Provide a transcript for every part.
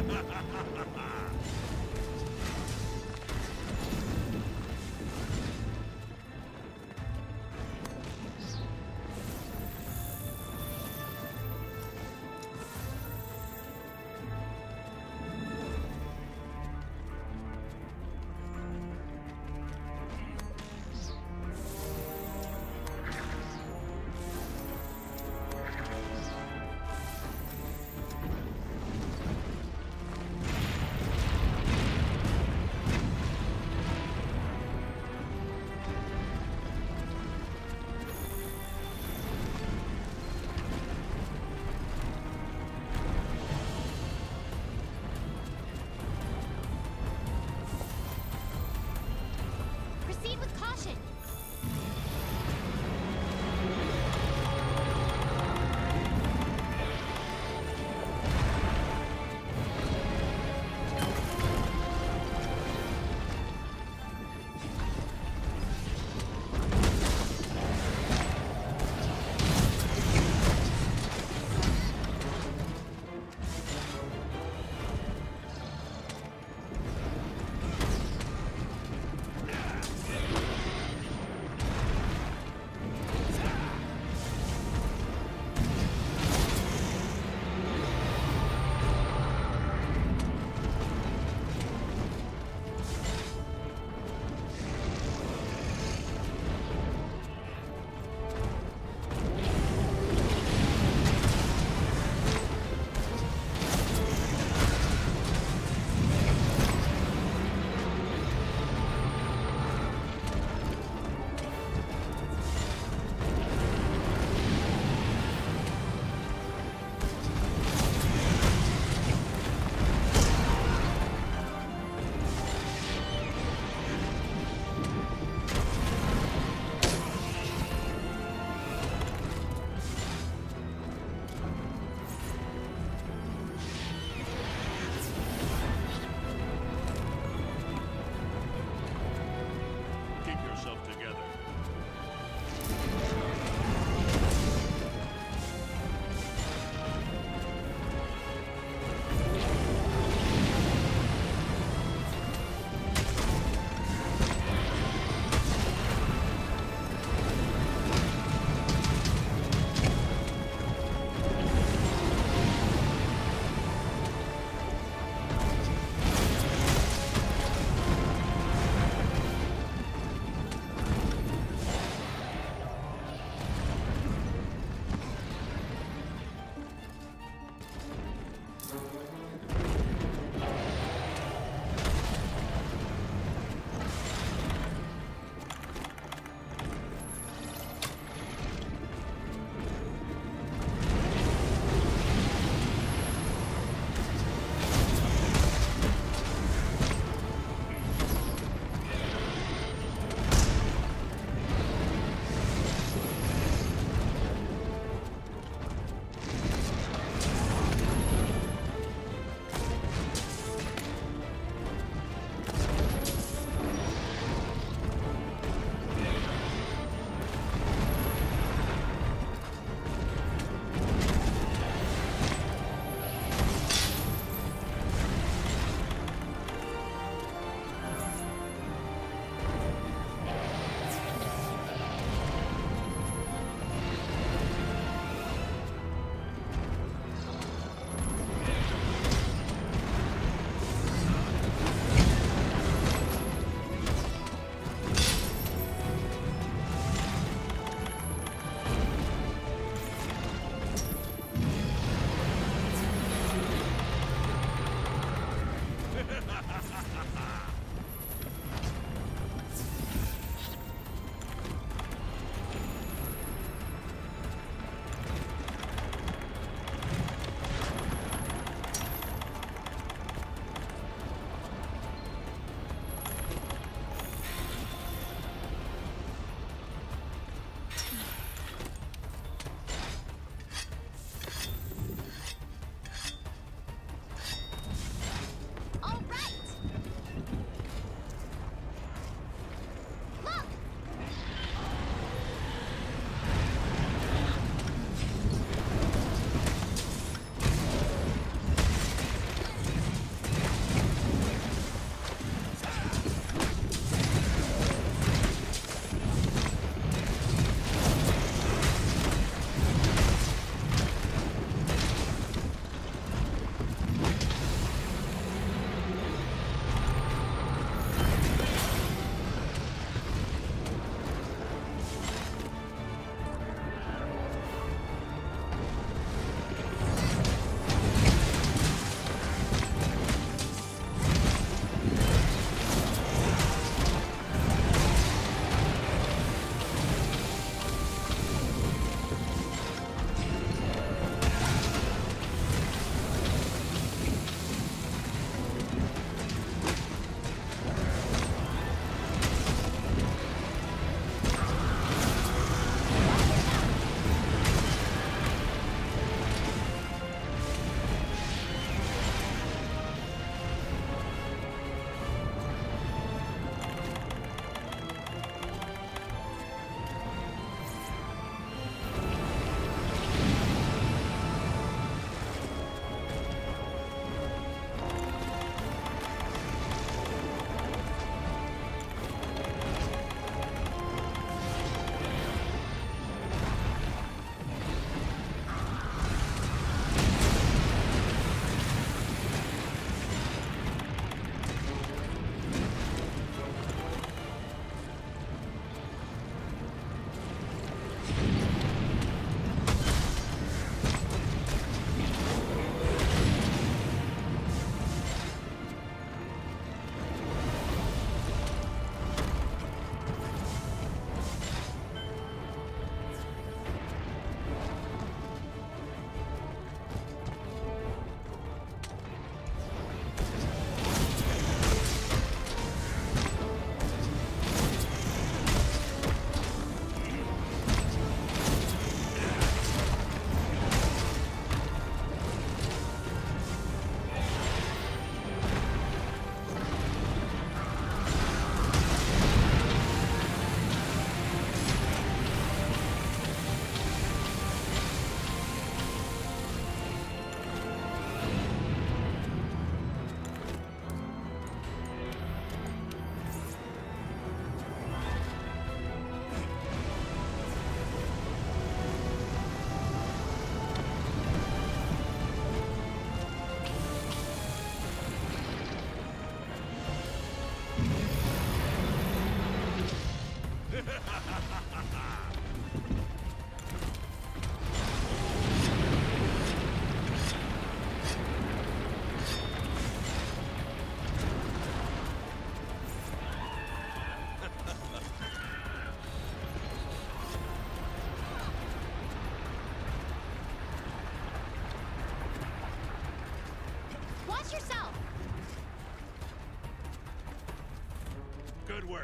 Ha ha ha!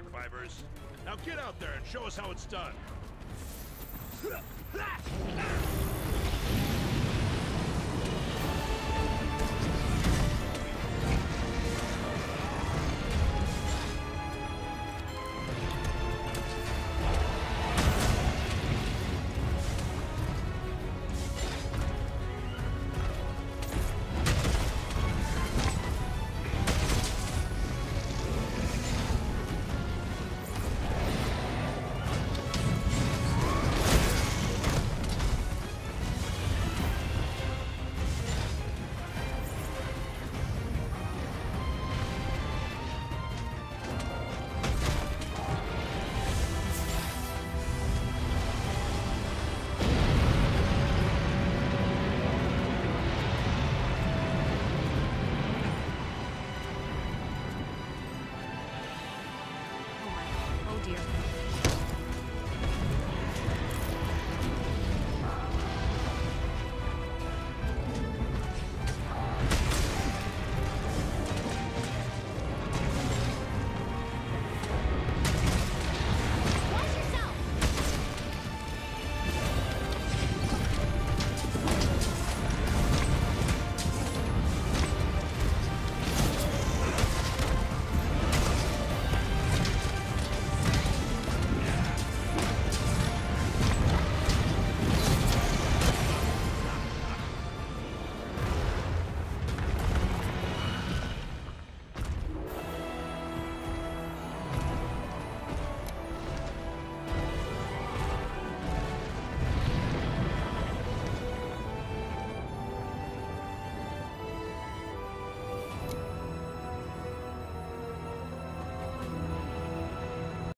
Work. Now get out there and show us how it's done.